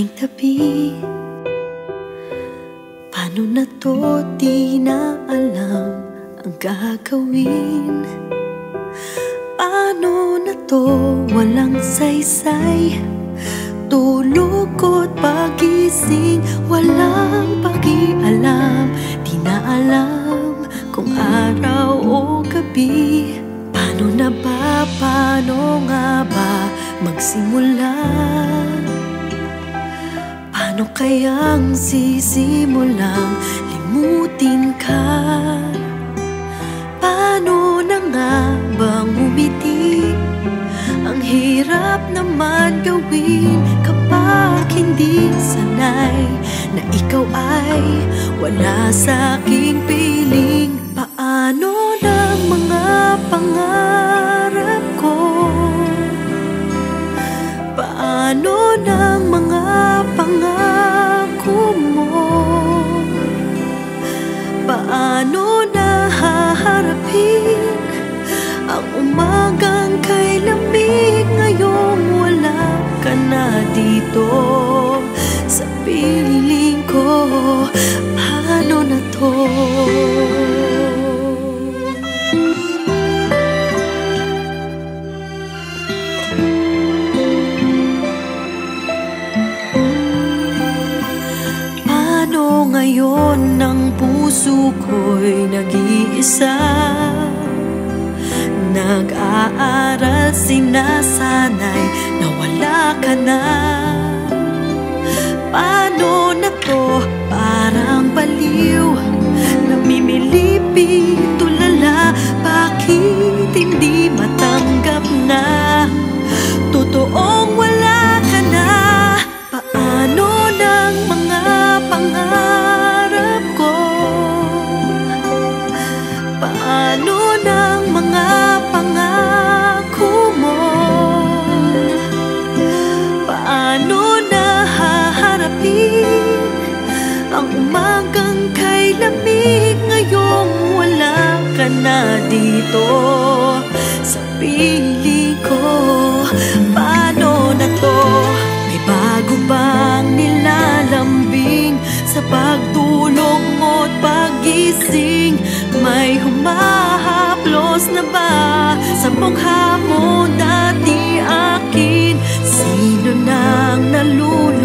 aking tabi. Paano na to di na alam ang gagawin? Paano na to walang saysay? Tulog ko't pagising Walang pakialam. Di na alam kung araw o gabi. Paano na ba, paano nga ba magsimula? Paano kayang sisimulang limutin ka? Paano na nga bang umiti? Ang hirap naman gawin kapag hindi sanay Na ikaw ay wala sa aking piling Paano na mga pangarap ko? Paano na mga pangako Paano na haharapin ang umagang kay lamig Ngayong wala ka na dito sa piling ko Paano na to? Paano ngayon ng puso ko'y nag-iisa? Nag-aaral sinasanay na wala ka na Paano na dito sa piling ko Paano na to? May bago bang nilalambing sa pagtulog mo at pagising? May humahaplos na ba sa mukha mo dati akin? Sino nang nalulog?